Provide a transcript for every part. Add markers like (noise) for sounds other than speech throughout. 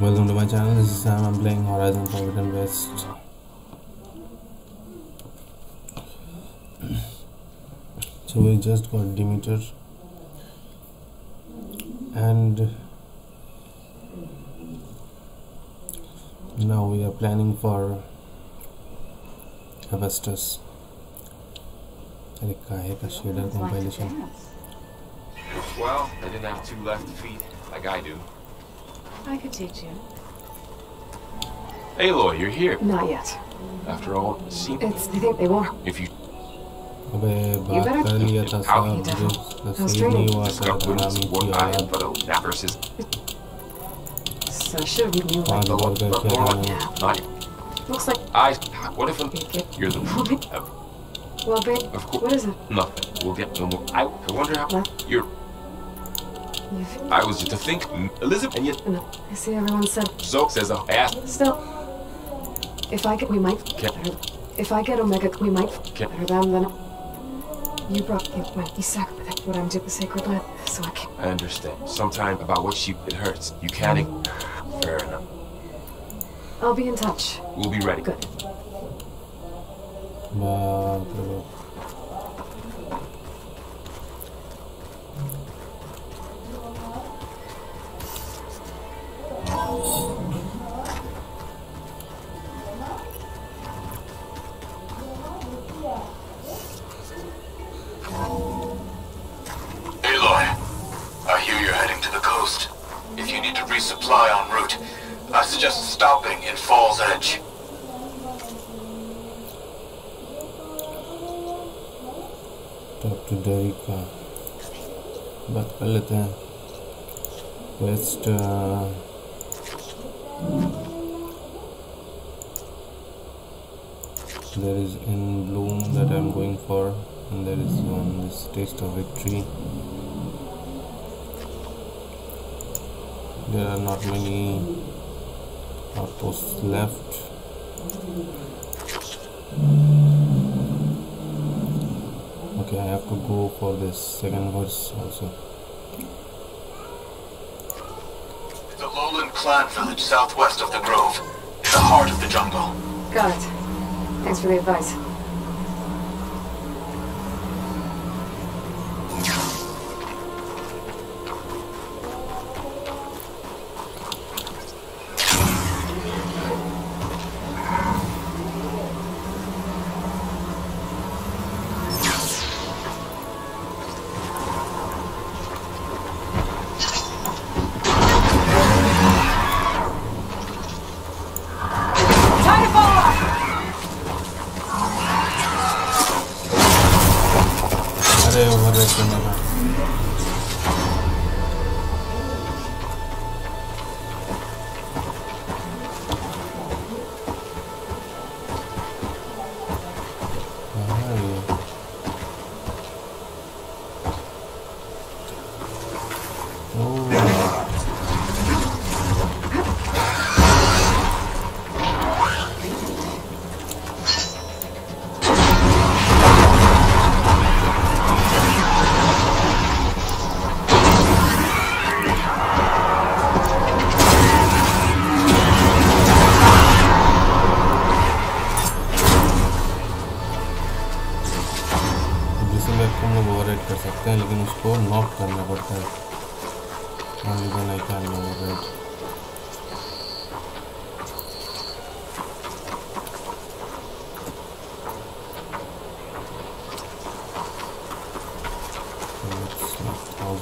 Welcome to my channel, this is Sam, I'm playing Horizon Forbidden West. So we just got Demeter and now we are planning for Hephaestus. अरे काहे का shader compilation Well, I didn't have two left feet, like I do. I could teach you. Aloy, you're here. Not yet. After all, see, It's. I think they won't. if you अबे बात कर लिया था सब जो नसीब नहीं हुआ था discover हरामी what's की what I am, औलाद but that versus So I should have given you पाँच like. ऊपर करके more हरामी like not Looks like. I. What if I'm, we get- you're the uh, Well, babe. Of course. What is it? nothing? We'll get no more. I, I wonder how What? you're. You've. I was just to think, Elizabeth, and yet No. I see everyone said. Zoe says uh, I asked. Still. If I get, we might get her. If I get Omega, we might Okay. get her then. Then. You brought you when you sacrificed what I'm doing the sacred land, so I can't. I understand. Sometime about what she it hurts. You can't. ig- Fair enough. I'll be in touch. We'll be ready. Good. बाप Aloy, I hear you're heading to the coast. If you need to there is in bloom that I'm going for and there is one this taste of victory there are not many outposts left. Okay I have to go for this second verse also Clan village southwest of the grove, in the heart of the jungle. Got it. Thanks for the advice.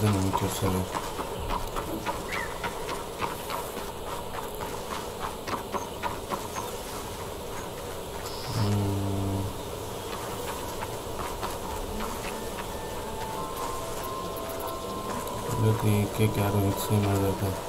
dinamit yourself. Mm. के क्या रोहित सिंह मर जाता है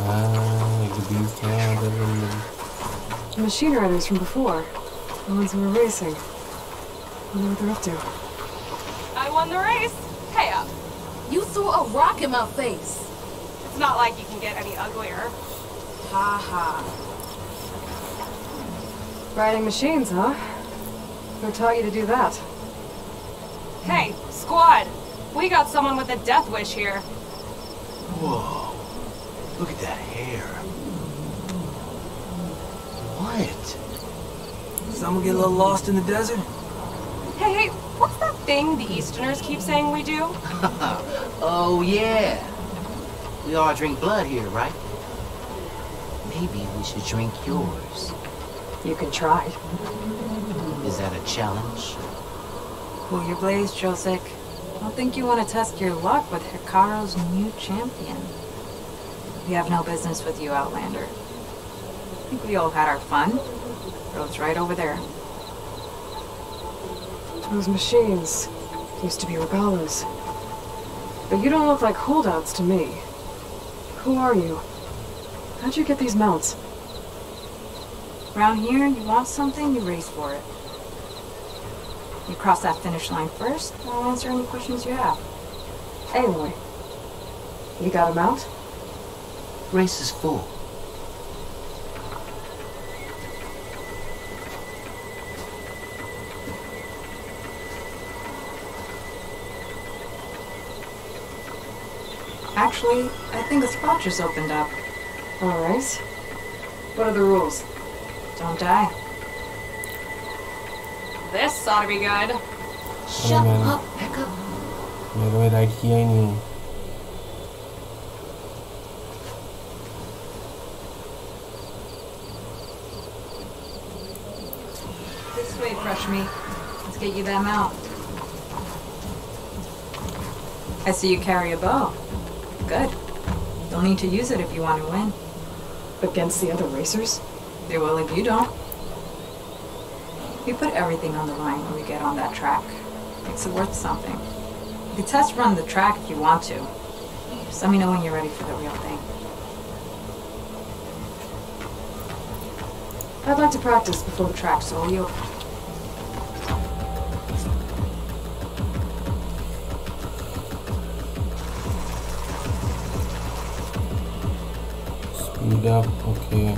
Ah, the. The machine runners from before. The ones who were racing. I wonder what they're up to. I won the race! Hey up! You threw a rock in my face! It's not like you can get any uglier. Ha ha. Riding machines, huh? Who taught you to do that? Hey, squad! We got someone with a death wish here. Whoa. Look at that hair. What? Someone get a little lost in the desert? Hey, hey, what's that thing the Easterners keep saying we do? (laughs) Oh, yeah. We all drink blood here, right? Maybe we should drink yours. You can try. Is that a challenge? Cool your blaze, Josek. I don't think you want to test your luck with Hikaru's new champion. We have no business with you, Outlander. I think we all had our fun. Road's right over there. Those machines used to be regalas. But you don't look like holdouts to me. Who are you? How'd you get these mounts? Around here, you want something, you race for it. You cross that finish line first, I'll answer any questions you have. Anyway, You got a mount? Race is full. Actually, I think a spot just opened up. Alright. What are the rules? Don't die. This ought to be good. Shut man. up, Becca. मेरे में ride किया ही नहीं This way, Fresh Meat. Let's get you that mount. I see you carry a bow. Good. You'll need to use it if you want to win. Against the other racers? They will if you don't. We put everything on the line when we get on that track. Makes it worth something. You can test run the track if you want to. Just let me know when you're ready for the real thing. I'd like to practice before the track, so will you? okay.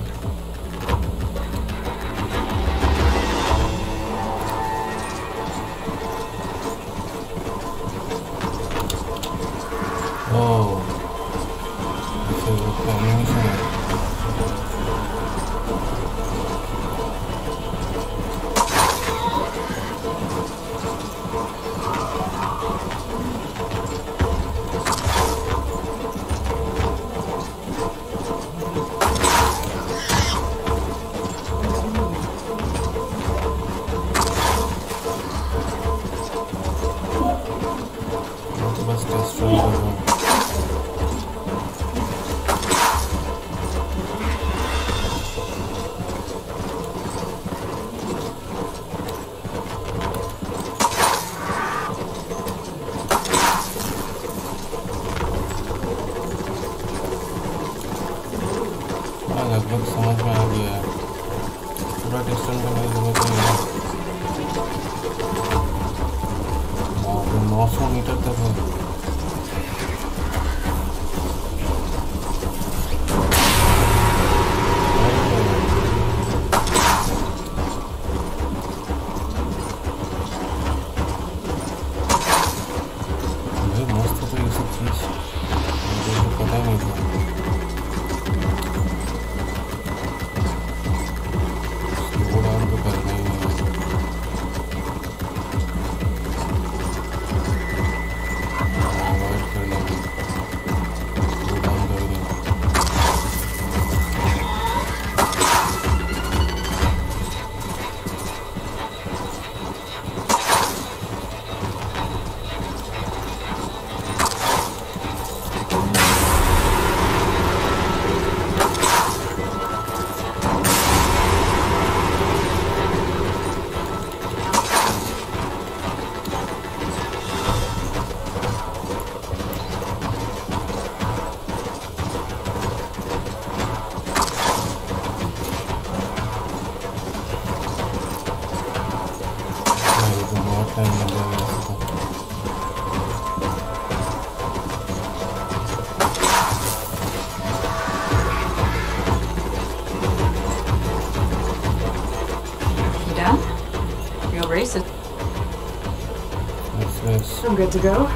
Good to go.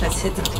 Let's hit the.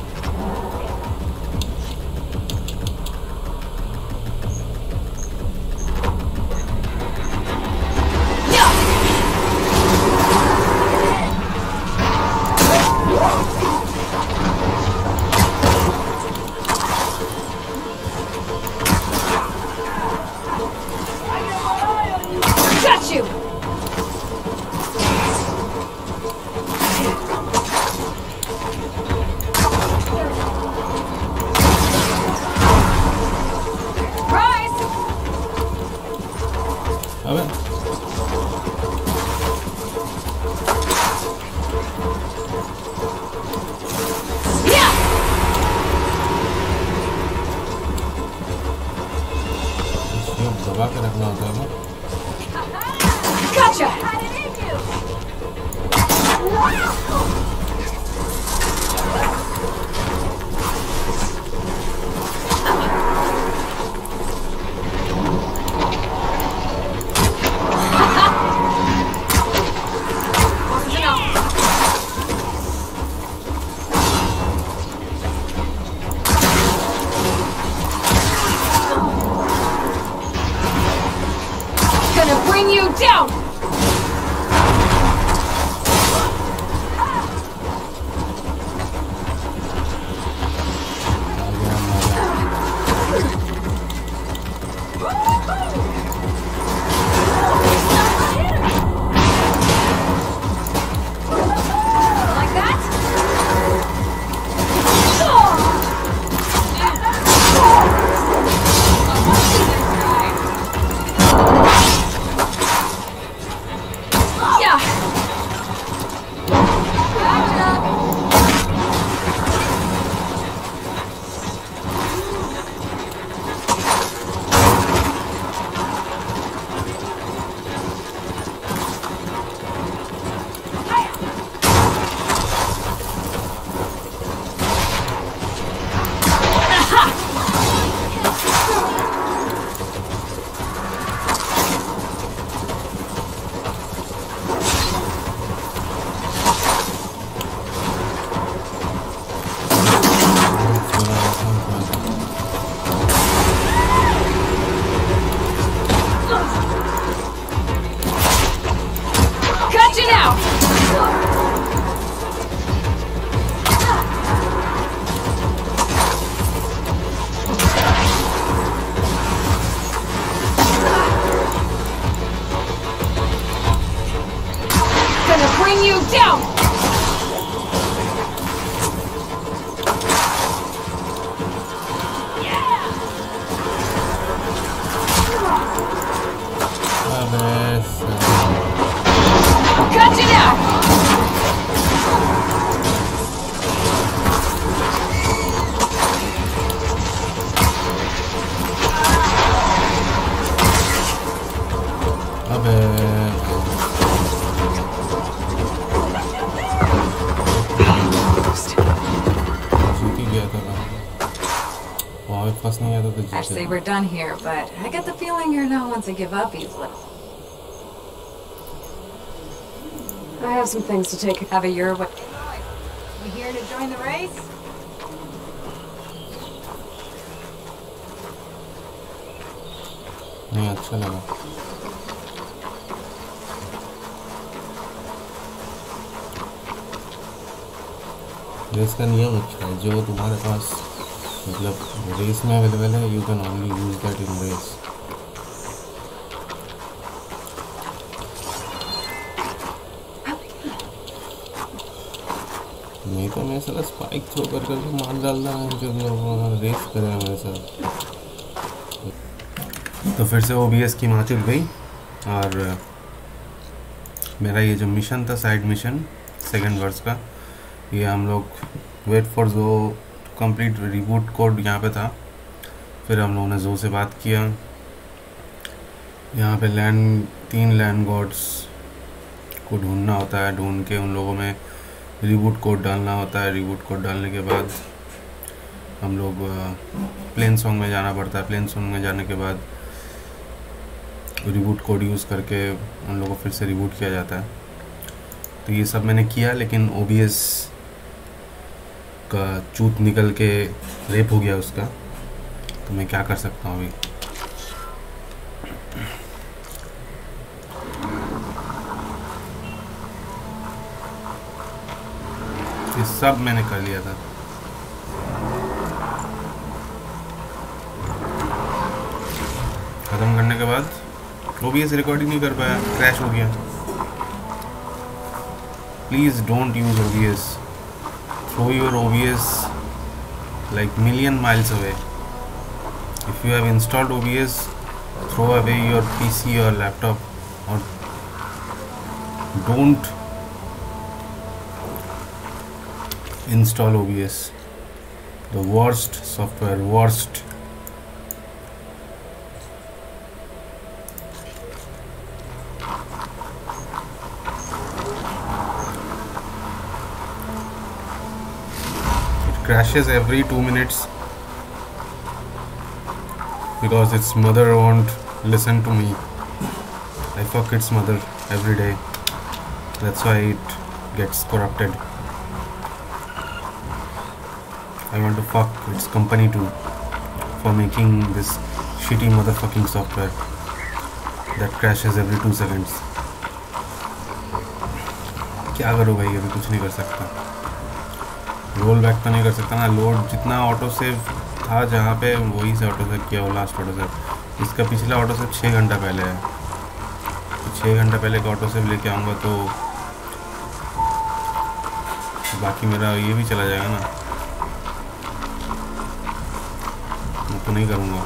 we're done here, but I get the feeling you're not one to give up easily. I have some things to take. Have a your way. We here to join the race? नहीं अच्छा लगा race का नियम अच्छा है जो तुम्हारे पास मतलब रेस में अवेलेबल है you can only use that in race नहीं तो मैं साला स्पाइक थ्रो कर करके मार डालता है, जो रेस करे मेरे साथ तो फिर से ओ बी एस की माँ चुक गई, और, मेरा ये जो मिशन था साइड मिशन सेकेंड वर्स का, ये हम लोग वेट फॉर जो कंप्लीट रिबूट कोड यहाँ पे था। फिर हम लोगों ने जो से बात किया। यहाँ पे लैंड तीन लैंड गॉड्स को ढूंढना होता है, ढूंढ के उन लोगों में रिबूट कोड डालना होता है। रिबूट कोड डालने के बाद हम लोग प्लेन सॉन्ग में जाना पड़ता है। प्लेन सॉन्ग में जाने के बाद रिबूट कोड यूज़ करके उन लोगों को फिर से रिबूट किया जाता है। तो ये सब मैंने किया, लेकिन ओ का चूत निकल के रेप हो गया उसका तो मैं क्या कर सकता हूँ अभी? ये सब मैंने कर लिया था। ख़त्म करने के बाद ओ बी एस रिकॉर्डिंग नहीं कर पाया क्रैश हो गया। Please don't use oh throw your OBS like million miles away. If you have installed OBS throw away your PC or laptop or don't install OBS the worst software worst crashes every two minutes because its mother won't listen to me. I fuck its mother every day. That's why it gets corrupted. I want to fuck its company too for making this shitty motherfucking software that crashes every two seconds. क्या करूँ भाई अभी कुछ नहीं कर सकता roll back तो नहीं कर सकता ना। लोड जितना ऑटो सेव था जहाँ पे वही से ऑटो सेव किया वो लास्ट ऑटो सेव इसका पिछला ऑटो सेव छः घंटा पहले है। तो छः घंटा पहले का ऑटो सेव लेके आऊँगा तो बाकी मेरा ये भी चला जाएगा ना। मैं तो नहीं करूँगा।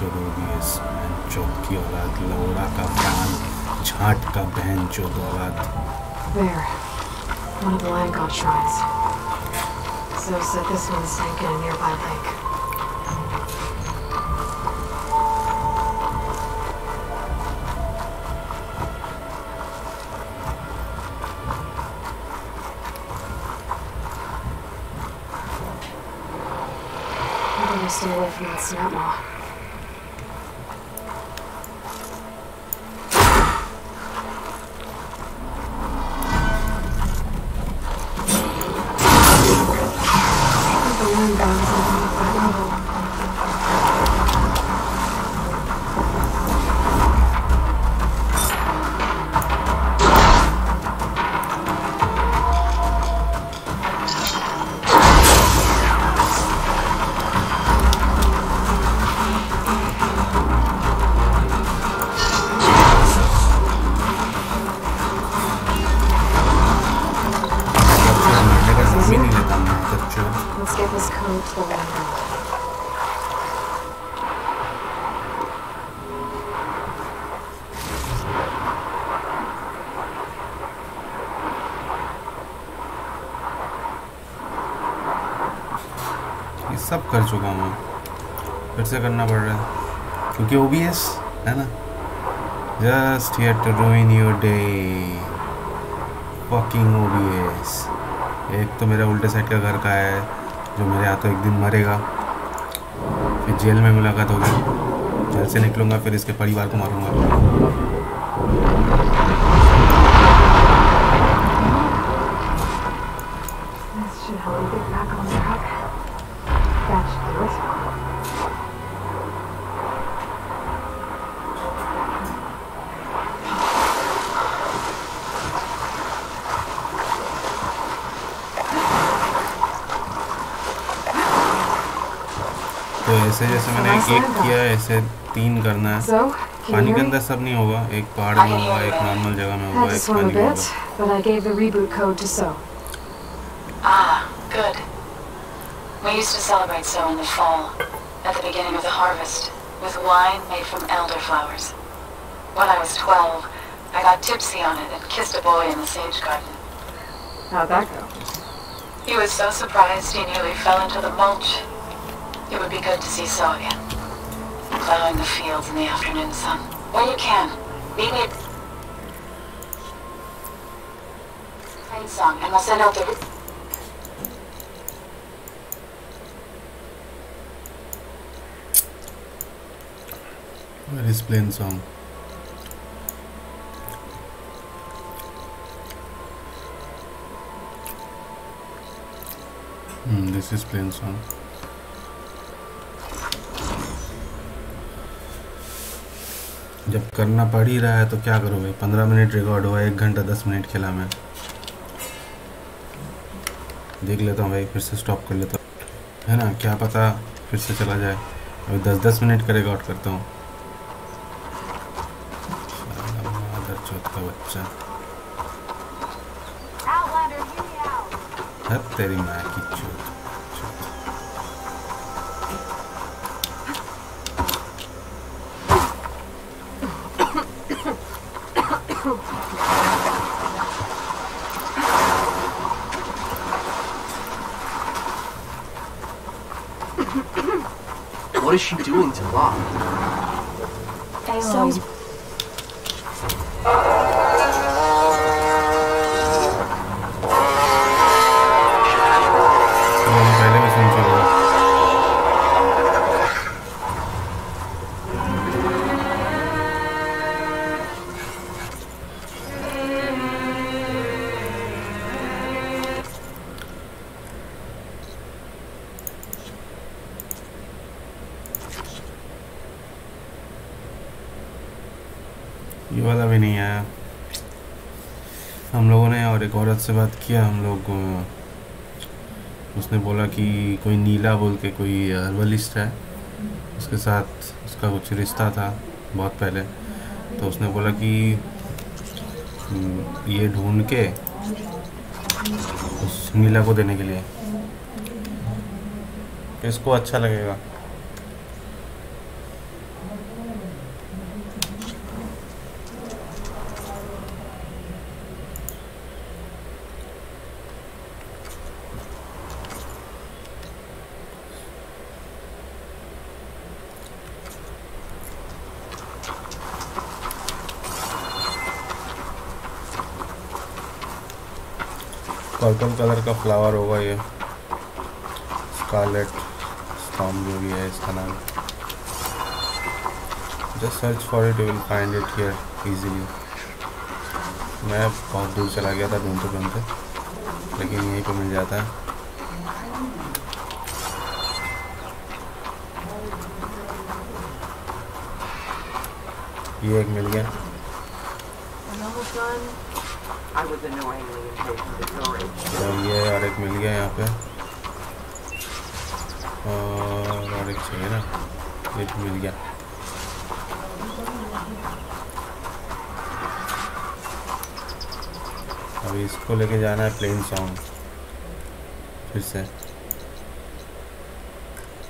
मादर चोदोगी चौक की औलाद लौड़ा का प्राण झाट का बहन चोद औलाद There. One of the land god shrines. So said this one sank in a nearby lake. I better stay away from that snap maw. चुका हूँ। मैं फिर से करना पड़ रहा है। क्योंकि ओ है ना? Just here to ruin your day fucking ओ एक तो मेरा उल्टे साइड का घर का है, जो मेरे हाथों एक दिन मरेगा। फिर जेल में मुलाकात होगी। जेल से निकलूँगा, फिर इसके परिवार को मारूँगा। This should ऐसे जैसे मैंने एक किया ऐसे तीन करना है So, can पानी you के hear me? अंदर सब नहीं होगा एक पहाड़ में होगा एक नॉर्मल जगह में होगा Had to एक swim a पानी में bit, होगा but I gave the reboot code to So. Ah, good. We used to celebrate so in the fall, at the beginning of the harvest, with wine made from elderflowers. When I was 12, I got tipsy on it and kissed a boy in the sage garden. How'd that go? He was so surprised he nearly fell into the mulch. it would be good to see again. Plowing the fields in the afternoon sun. When you can, meet me at Plainsong, and we'll send out the... Where is plain song? Hmm, this is plain song. जब करना पड़ ही रहा है तो क्या करो भाई पंद्रह मिनट रिकॉर्ड हुआ एक घंटा दस मिनट खेला मैं। देख लेता हूँ भाई फिर से स्टॉप कर लेता हूँ। है ना? क्या पता फिर से चला जाए। अभी दस दस मिनट का रिकॉर्ड करता हूँ। बच्चा। तेरी माँ की चौथ What is she doing to Locke? Sounds एक औरत से बात किया हम लोग उसने बोला कि कोई नीला बोल के कोई हर्बलिस्ट है। उसके साथ उसका कुछ रिश्ता था बहुत पहले। तो उसने बोला कि ये ढूंढ के उस नीला को देने के लिए। इसको अच्छा लगेगा। पर्पल कलर का फ्लावर होगा ये। स्कारलेट स्टॉम जो भी है इसका नाम। Just search for it will find it here easily मैं बहुत दूर चला गया था ढूंढते ढूंढते, लेकिन यहीं पे मिल जाता है। ये एक मिल गया। तो ये और एक मिल गया यहाँ पे। और और एक चाहिए ना? भी मिल गया। अभी इसको लेके जाना है प्लेन सॉन्ग फिर से।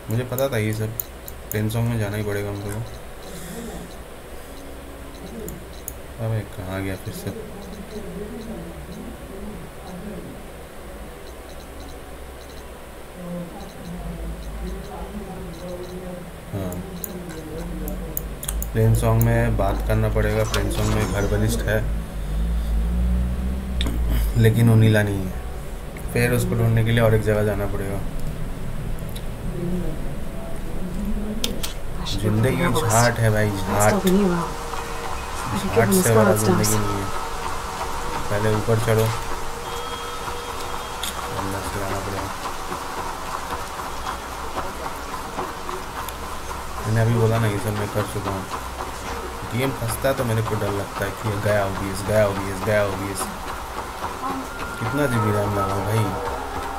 मुझे पता था ये सब। प्लेन सॉन्ग में जाना ही पड़ेगा हमको अबे कहाँ गया फिर से? प्लेन सॉन्ग में बात करना पड़ेगा। प्लेन सॉन्ग में हर्बलिस्ट है। लेकिन वो नीला नहीं है। फिर उसको ढूँढने के लिए और एक जगह जाना पड़ेगा। ज़िंदगी झाट है भाई झाट। झाट से बड़ा ज़िंदगी नहीं है। पहले ऊपर चढ़ो। अंदर से आना पड़ेगा मैंने अभी बोला ना ये सब मैं कर चुका हूँ। गेम फंसता है तो मेरे को डर लगता है कि गया इस गया इस गया इस कितना जी बी रैम लगाऊँ भाई?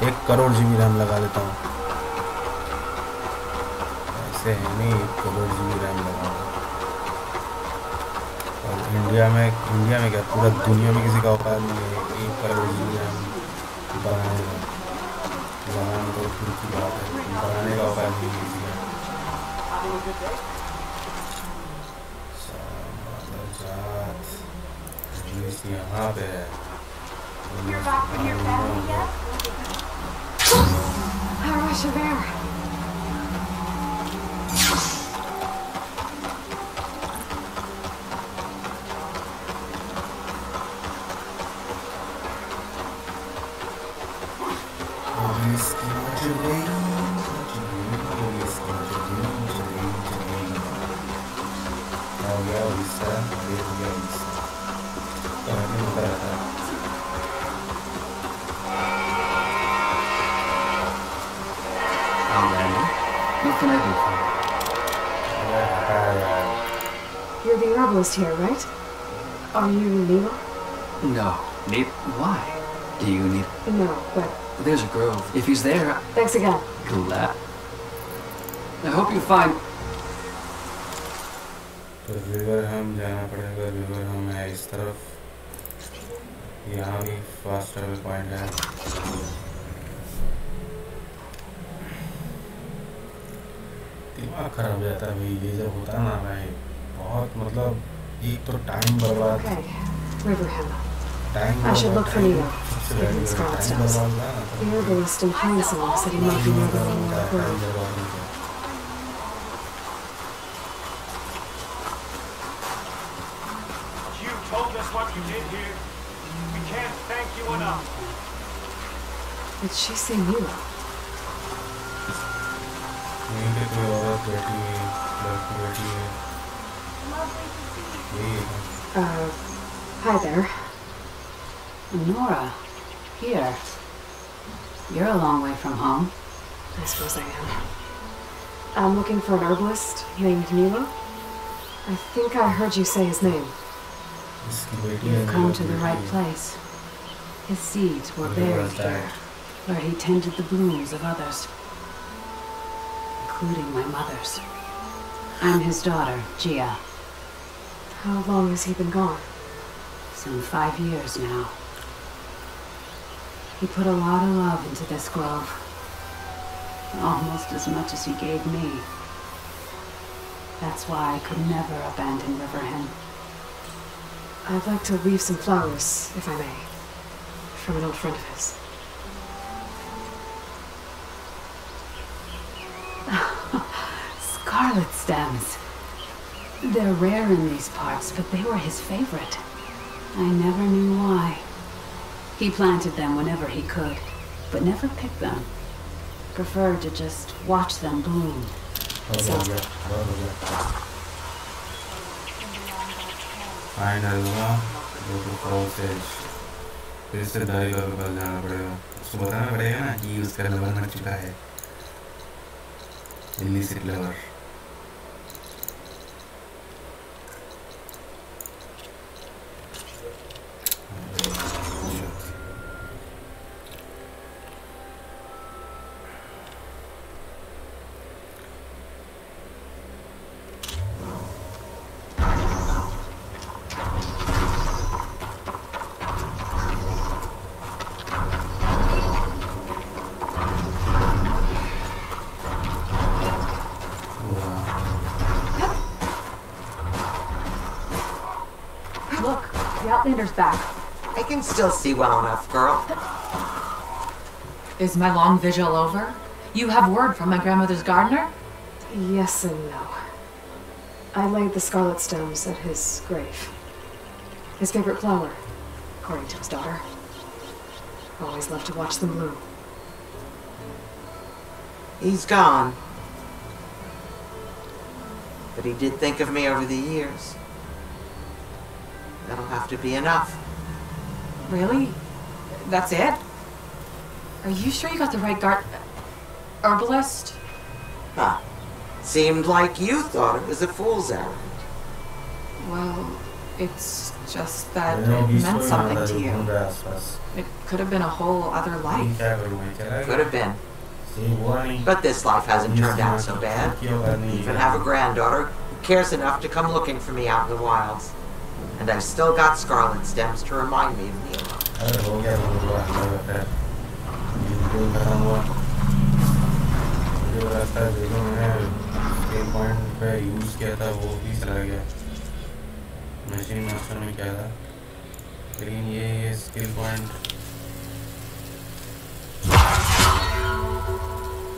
एक करोड़ जी बी रैम लगा देता हूँ। ऐसे है नहीं, एक करोड़ जी बी रैम लगाऊँगा और इंडिया में इंडिया में क्या पूरा दुनिया में किसी का औकात नहीं है कि एक करोड़ जी बी रैम बनाने का बनाने तो दूर की बात है बनाने का औकात नहीं है किसी का जात पुलिस यहाँ पे है How do I surveyor? Gabriel Visa Bill Gates. Torneo para tantos. Andando. No finaliza. You're the herbalist here, right? Are you Neil? No. Neil? Why? Do you need... No, but... There's a grove. If he's there... Thanks again. Glad. I hope you find... हम जाना पड़ेगा river हम है इस तरफ़। यहाँ भी fast travel point है। दिमाग खराब हो जाता है भाई ये जब होता है ना भाई बहुत मतलब एक तो टाइम बर्बाद. Time I should look you did here. We can't thank you enough. Did she say Nilo? यहीं पे कोई औरत बैठी है लड़की बैठी है यही है Uh, hi there. Nora, here. You're a long way from home. I suppose I am. I'm looking for an herbalist named Nilo. I think I heard you say his name. You've come to the right place. His seeds were buried there, where he tended the blooms of others, including my mother's. I'm his daughter, Gia. How long has he been gone? Some five years now. He put a lot of love into this grove. Almost as much as he gave me. That's why I could never abandon Riverhen. I'd like to weave some flowers, if I may, from an old friend of his. (laughs) Scarlet stems. They're rare in these parts, but they were his favorite. I never knew why. He planted them whenever he could, but never picked them. Preferred to just watch them bloom. So. Find अलवा जो तो cross as फिर से दाईवर के पास जाना पड़ेगा। उसको बताना पड़ेगा ना कि उसका लवर मर चुका है। इन्नी से lover can still see well enough, girl. Is my long vigil over? You have word from my grandmother's gardener? Yes and no. I laid the scarlet stems at his grave. His favorite flower, according to his daughter. Always loved to watch them bloom. He's gone. But he did think of me over the years. That'll have to be enough. Really? That's it? Are you sure you got the right guard... herbalist? Ah, Seemed like you thought it was a fool's errand. Well, it's just that it meant something to you. It could have been a whole other life. Could have been. But this life hasn't turned out so bad. Even have a granddaughter who cares enough to come looking for me out in the wilds. And I've still got scarlet stems to remind me of Neela. अरे हो गया बहुत हुआ लगा खैर video खत्म हुआ जो रास्ता देखो मैंने स्केल पॉइंट पे यूज़ किया था वो भी चला गया मशीन मास्टर में क्या था लेकिन ये ये स्किल पॉइंट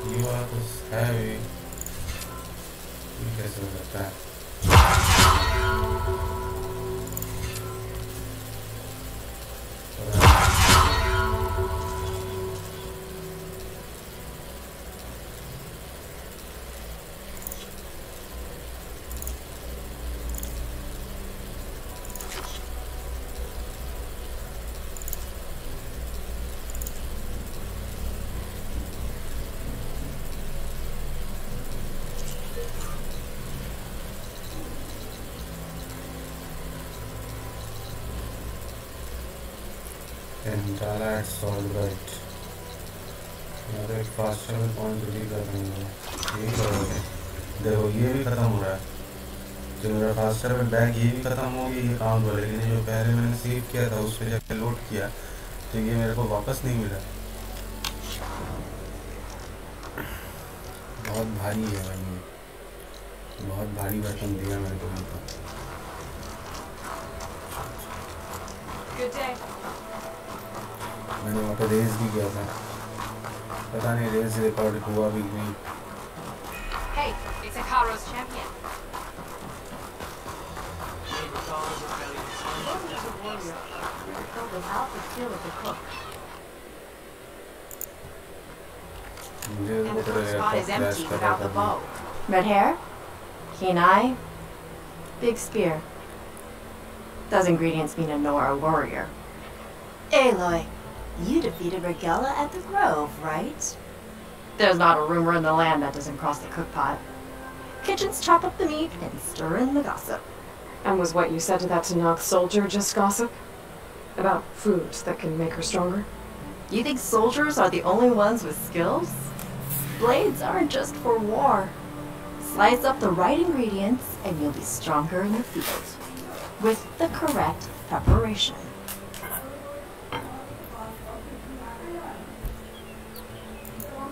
ये बात तो है भी ये कैसे हो सकता डाला सॉल्व राइट अरे फास्ट ट्रैवल पॉइंट भी कर रही हूँ। यही करोगे देखो, ये भी खत्म हो रहा है। जो मेरा फास्ट ट्रैवल बैग ये भी खत्म हो गया, ये काम हुआ लेकिन जो पहले मैंने सेव किया था उस पर जाके लोड किया तो ये मेरे को वापस नहीं मिला। बहुत भारी है भाई ये। बहुत भारी बर्तन दिया मेरे को पर। Good day. मैंने वहाँ पर रेस भी किया था पता नहीं रेस रिकॉर्ड हुआ भी नहीं hey, it's Hekarro's champion. And the first spot is empty without the bow. Red hair, keen eye, big spear. Those ingredients mean a Nora warrior. Aloy, you defeated Regalla at the Grove, right? There's not a rumor in the land that doesn't cross the cook pot. Kitchens chop up the meat and stir in the gossip. And was what you said to that Tenakth soldier just gossip? About foods that can make her stronger? You think soldiers are the only ones with skills? Blades aren't just for war. Slice up the right ingredients and you'll be stronger in the field. With the correct preparation.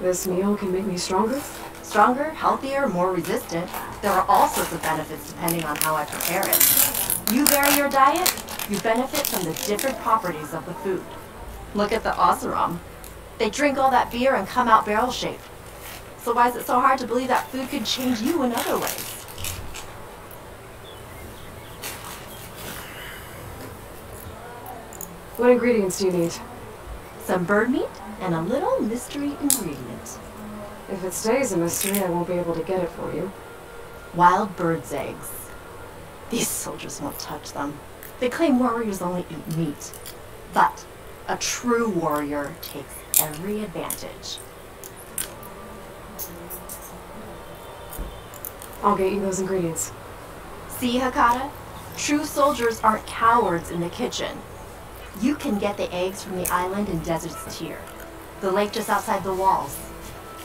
This meal can make me stronger? Stronger, healthier, more resistant. There are all sorts of benefits depending on how I prepare it. You vary your diet, you benefit from the different properties of the food. Look at the Oseram. They drink all that beer and come out barrel shaped. So why is it so hard to believe that food could change you in other ways? What ingredients do you need? Some bird meat and a little mystery ingredient. If it stays a mystery, I won't be able to get it for you. Wild bird's eggs. These soldiers won't touch them. They claim warriors only eat meat. But a true warrior takes every advantage. I'll get you those ingredients. See, Hakata? True soldiers aren't cowards in the kitchen. You can get the eggs from the island in Desert's Tier, the lake just outside the walls.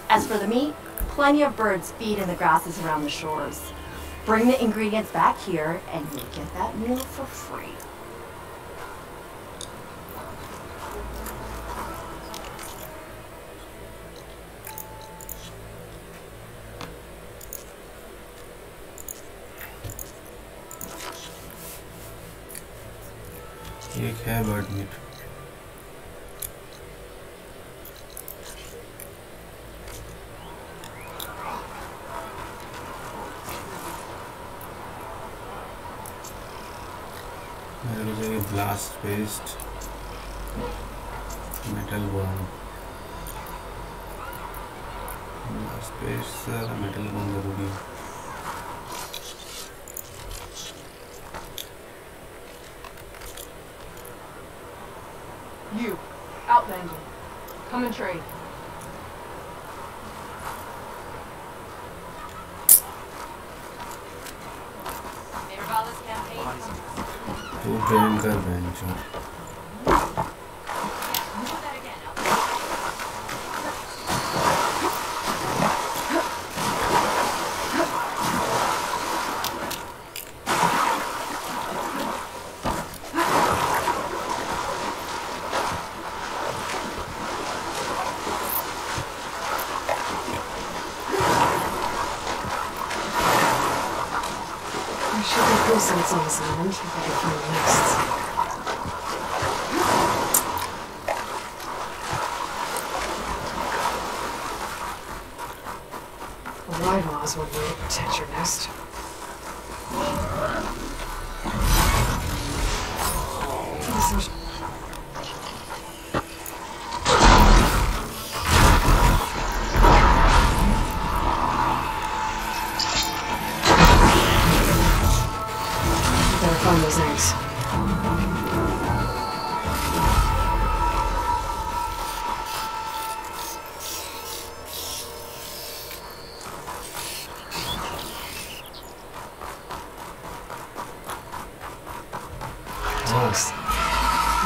As for the meat, plenty of birds feed in the grasses around the shores. Bring the ingredients back here, and you'll get that meal for free. एक है bird meet मेरे को चाहिए blast paste metal bomb blast paste से ज़्यादा metal Baum ज़रूरी है You, Outlander. Come and trade. Thanks.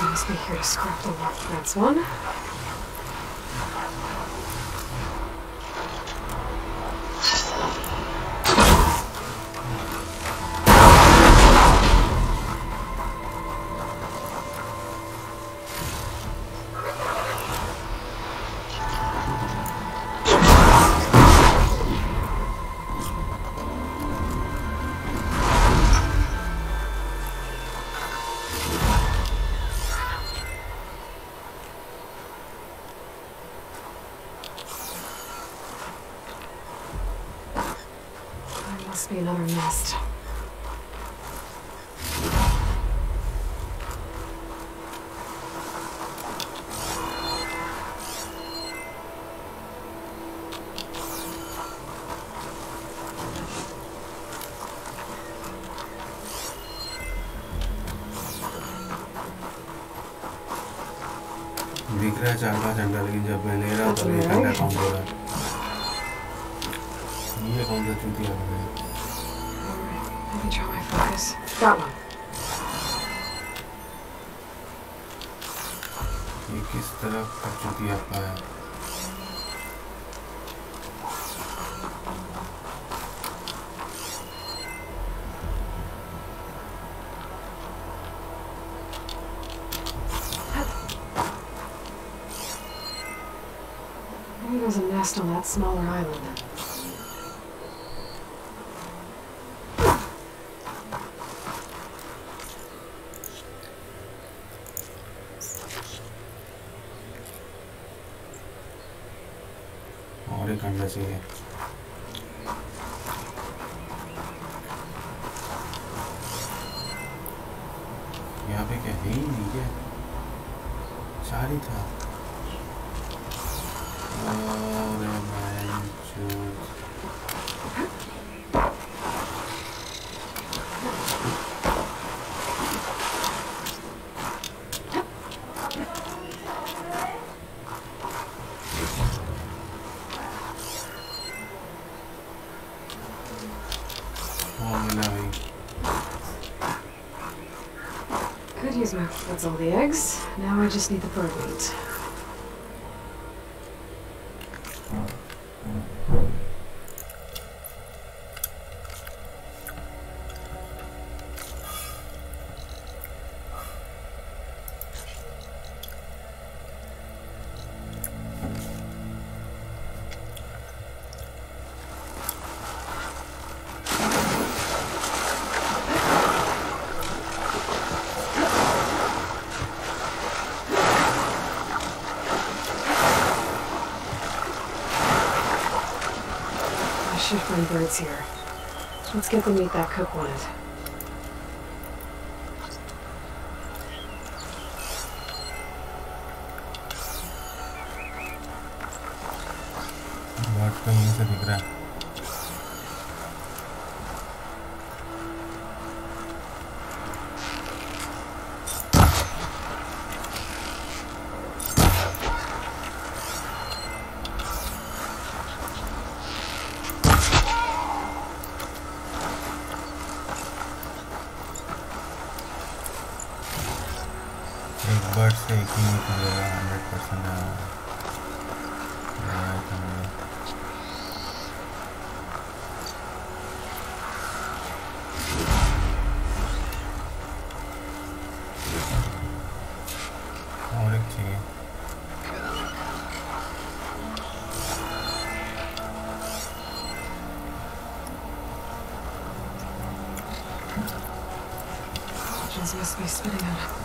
must be here to scrap the lock. That's one. there's a nest on that smaller island. और एक अंडा चाहिए यहाँ पे क्या है ही नहीं क्या चार ही था अरे That's all the eggs. Now I just need the bird birds here. Let's get the meat that cook wanted. Must be spinning out.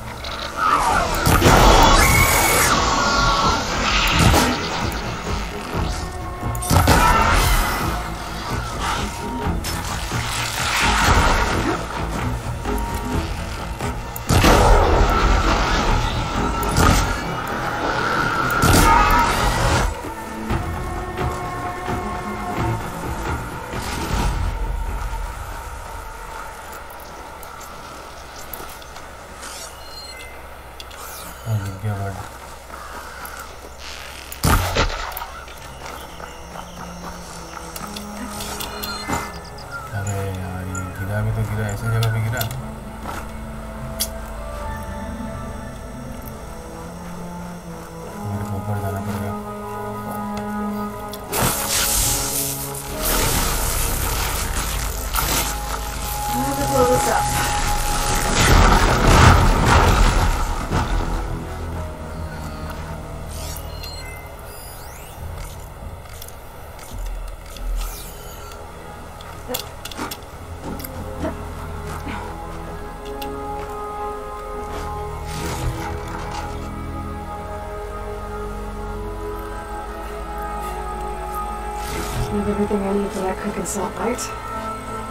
Everything I need for that cooking salt bite.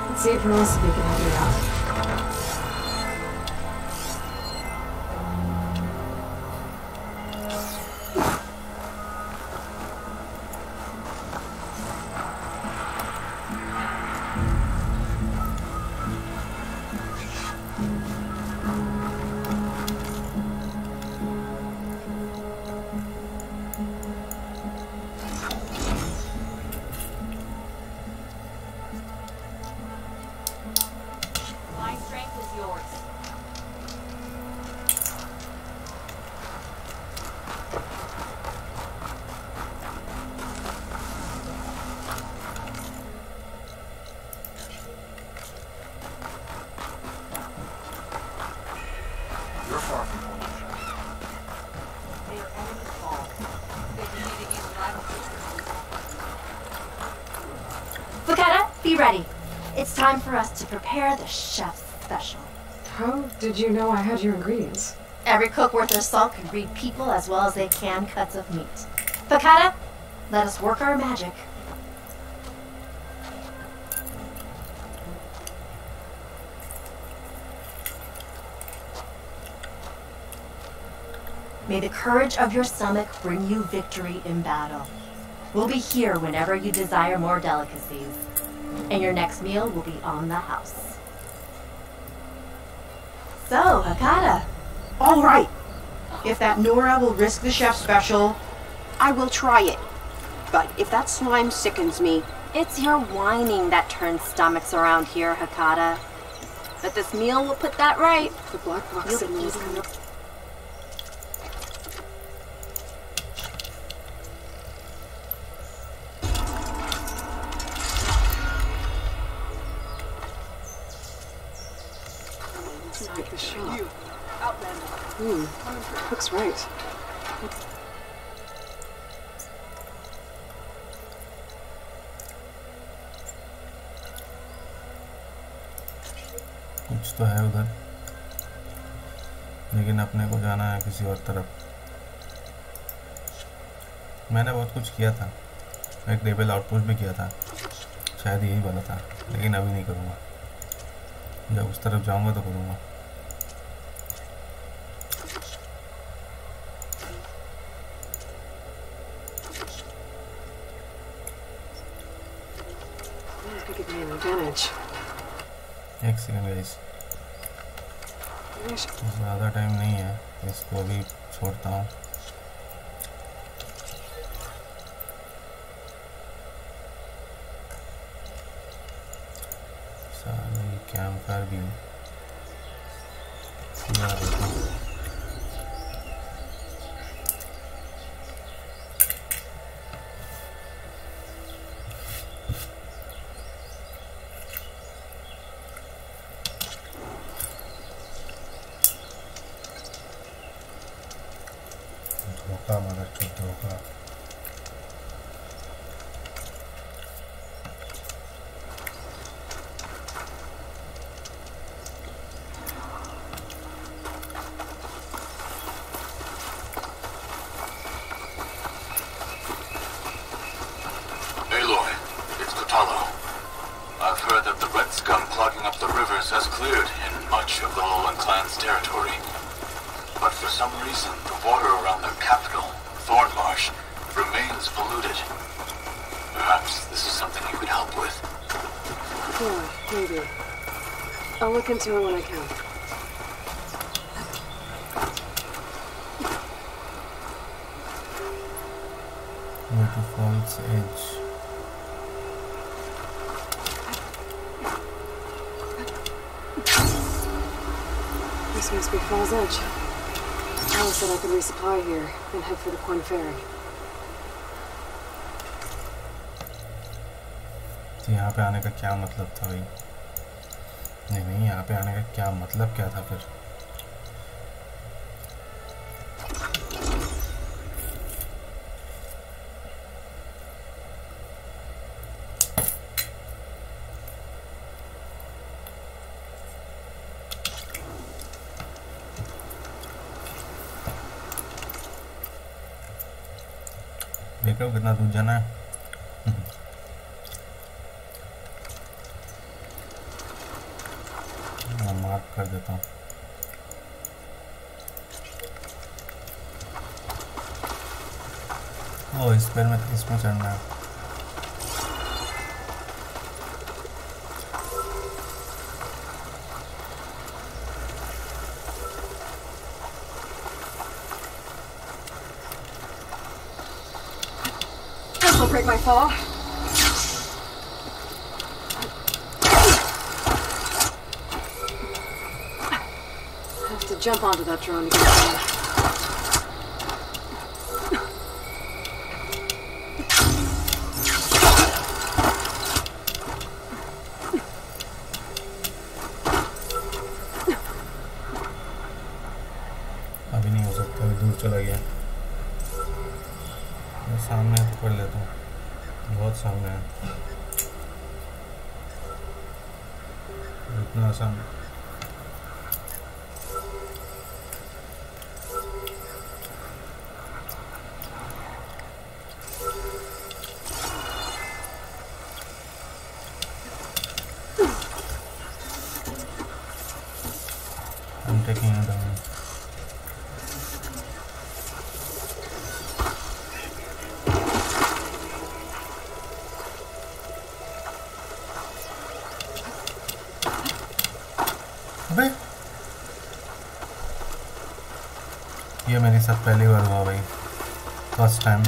Let's see if recipe can It's time for us to prepare the chef's special. How did you know I had your ingredients? Every cook worth their salt can read people as well as they can cuts of meat. Vakata, let us work our magic. May the courage of your stomach bring you victory in battle. We'll be here whenever you desire more delicacies, and your next meal will be on the house. So, Hakata, All right. If that Nora will risk the chef special, I will try it. But if that slime sickens me, It's your whining that turns stomachs around here, Hakata. But this meal will put that right. The black box You'll signal be is eating coming. Right. कुछ तो है उधर। लेकिन अपने को जाना है किसी और तरफ़। मैंने बहुत कुछ किया था। एक रेबल आउटपोस्ट भी किया था। शायद यही वाला था। लेकिन अभी नहीं करूँगा। जब उस तरफ़ जाऊँगा तो करूँगा। Me एक सेकेंड गाइस ज़्यादा टाइम नहीं है. इसको अभी छोड़ता हूँ. by here, then head for the Quan Ferry. तो यहाँ पे आने का क्या मतलब था भाई नहीं नहीं यहाँ पे आने का क्या मतलब क्या था फिर सकते हो कितना दूर जाना है मार्क कर देता हूँ ओ मैं इसमें चढ़ना है break my fall. I have to jump onto that drone to get down. अबे ये मेरे साथ पहली बार हुआ भाई। फ़र्स्ट टाइम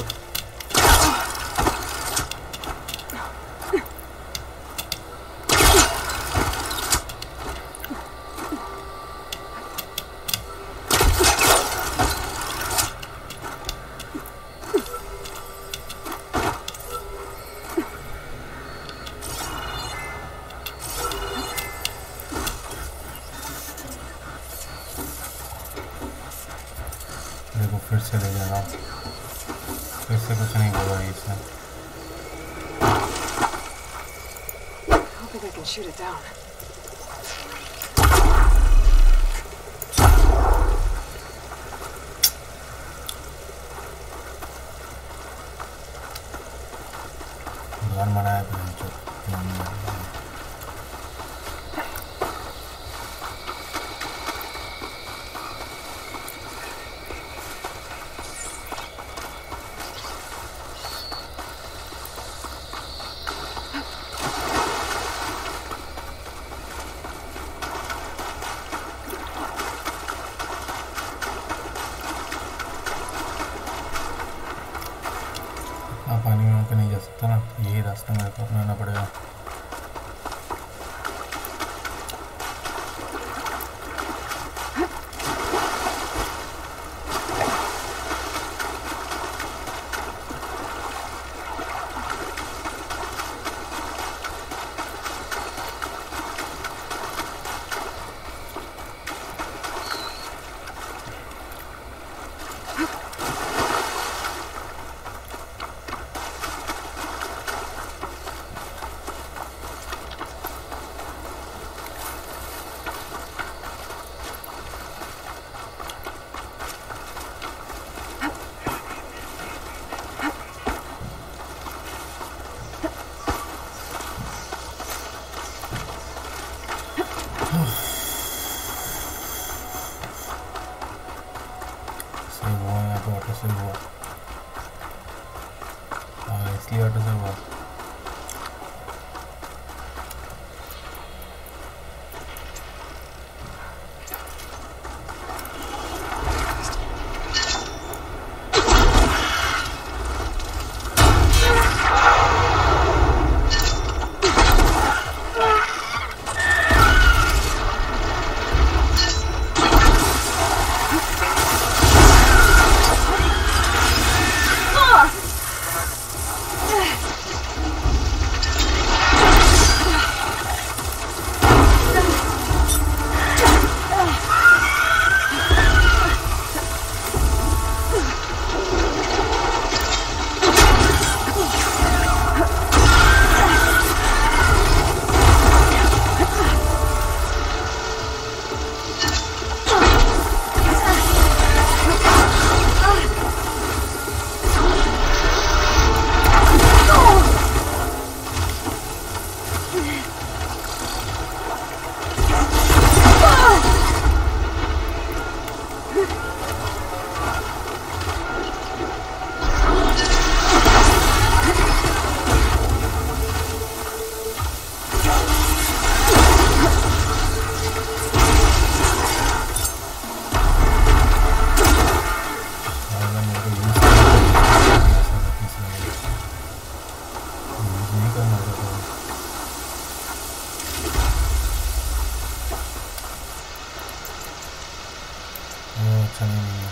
चैनल में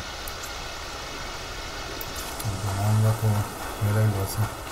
तो बनाऊँगा तो मेरा ही लॉस है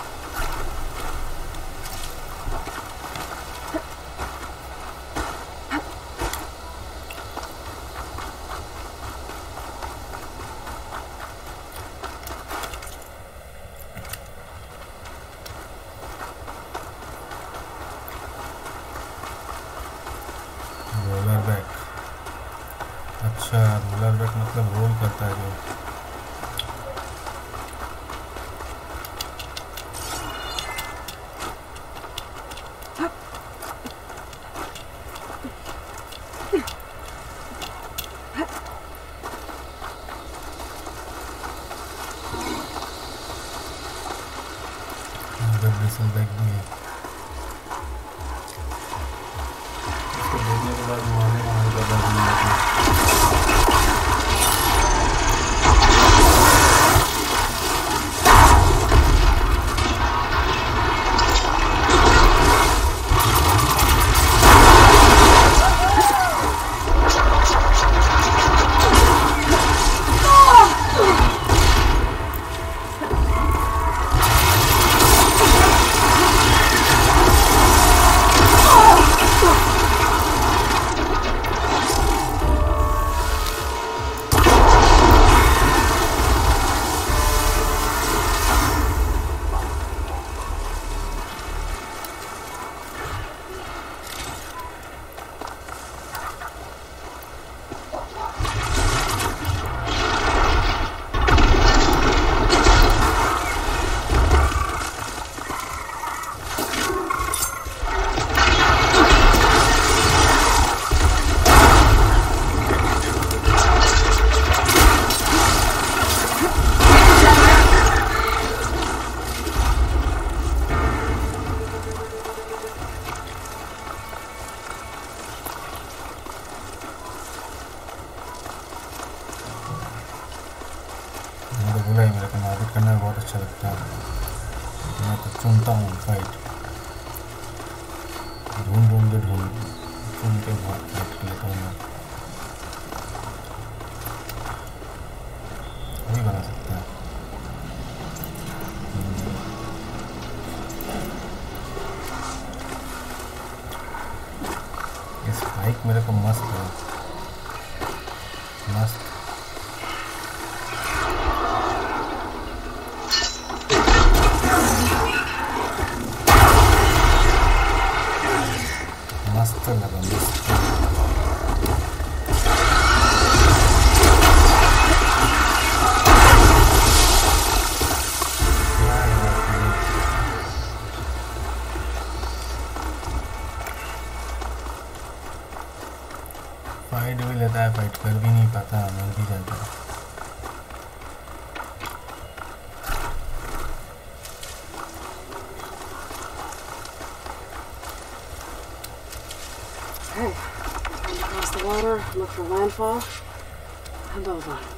look for landfall and over.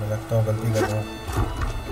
मैं लगता हूँ गलती कर रहा हूँ।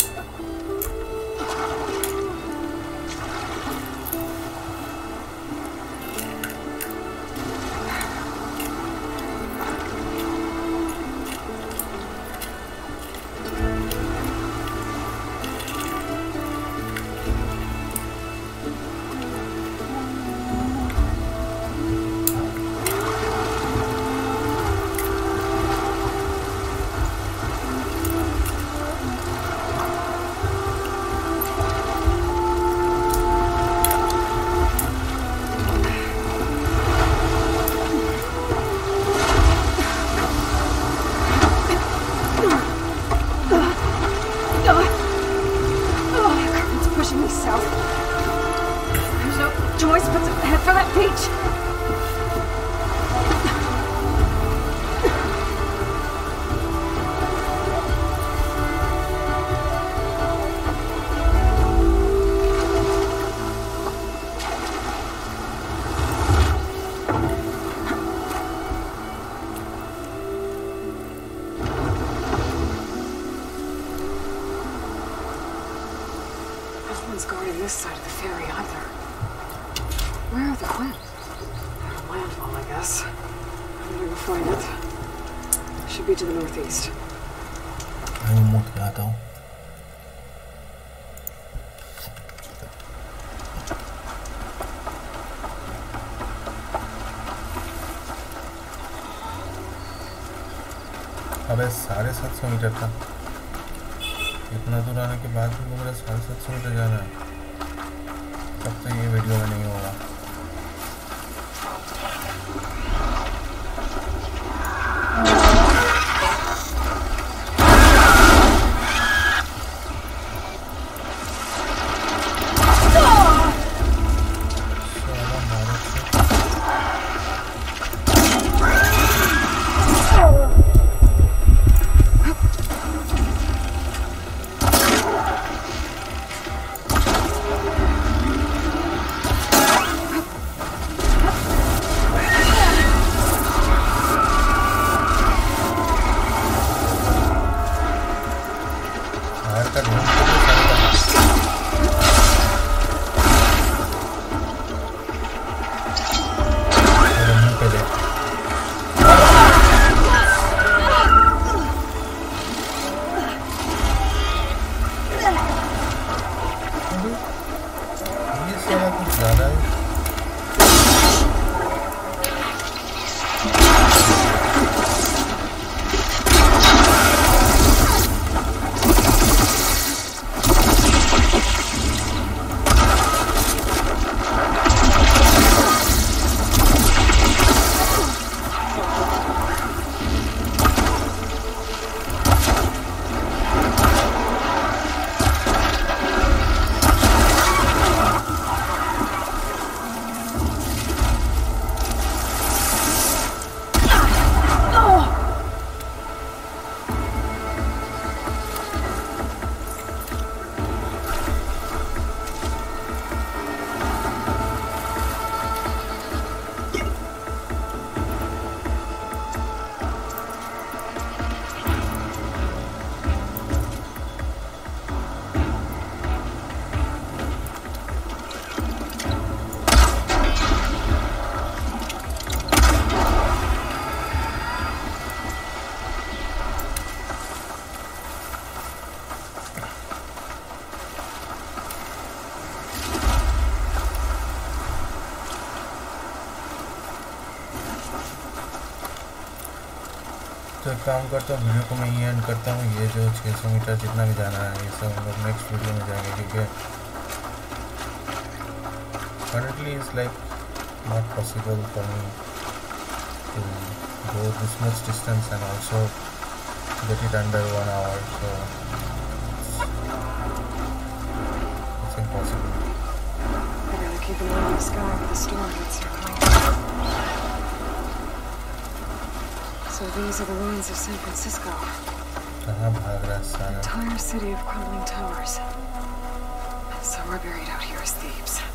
अबे साढ़े सात सौ मीटर था। इतना दूर आने के बाद भी मेरा साढ़े सात सौ मीटर जाना है। तो एक काम करता हूँ वीडियो को मैं ये एंड करता हूँ, ये जो 600 मीटर जितना भी जाना है, ये सब हम लोग नेक्स्ट वीडियो में जाएँगे क्योंकि currently is like not possible for me to go this much distance and also get it under one hour so it's impossible Keep an eye on the sky when the storm hits. So these are the ruins of San Francisco. The entire city of crumbling towers. So we're buried out here as thieves.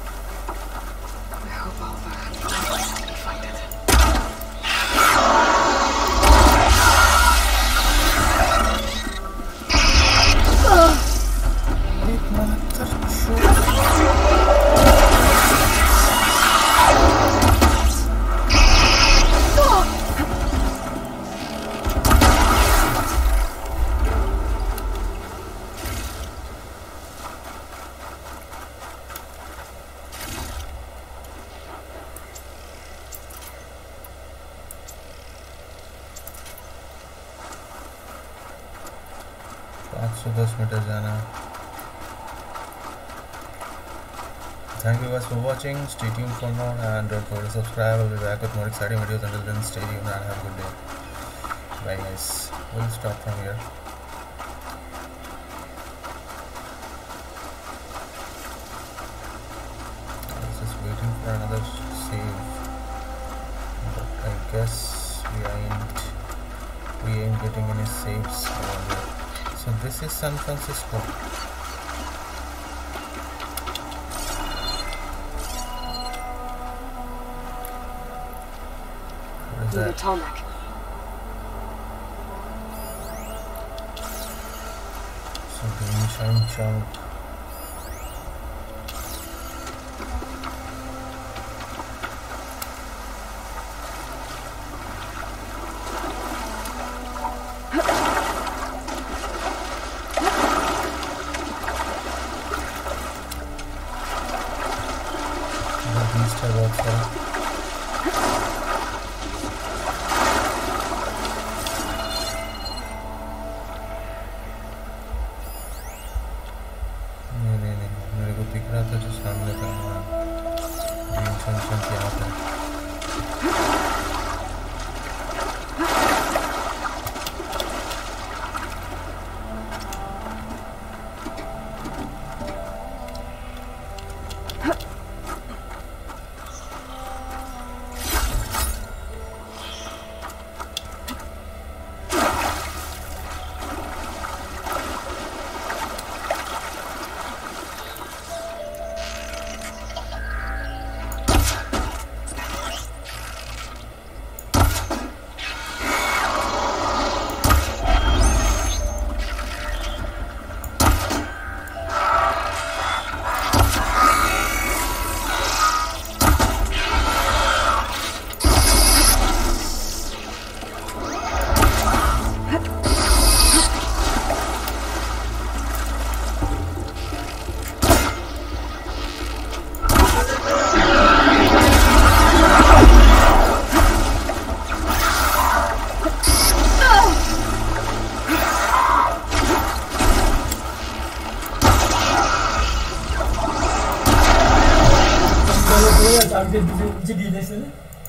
Watching. Stay tuned for more and don't forget to subscribe. I'll be back with more exciting videos. Until then, stay tuned and have a good day. Bye guys. We'll stop from here. I was just waiting for another save. But I guess we ain't we ain't getting any saves here. So this is San Francisco. That? Tallneck. So